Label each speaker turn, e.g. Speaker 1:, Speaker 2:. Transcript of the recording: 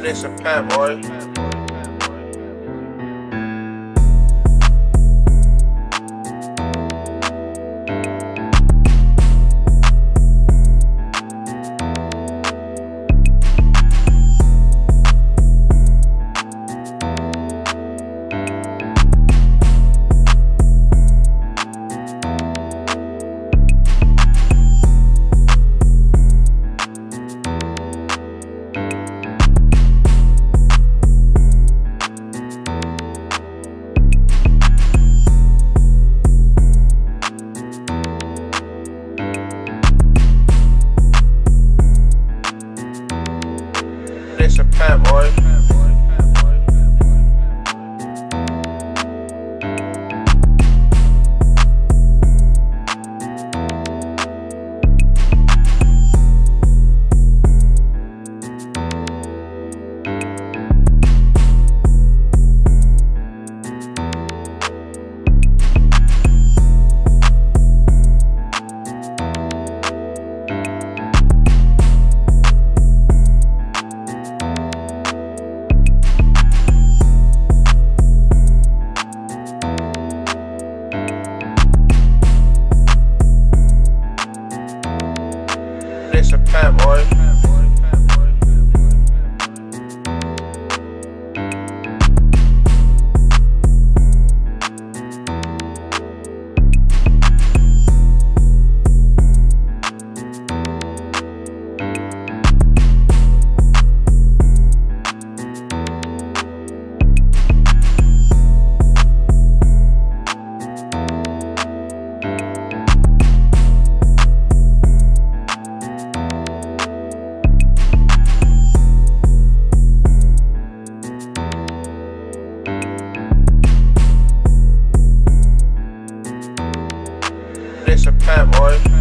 Speaker 1: This a pimp, boy. Pimp, boy. Pimp, boy.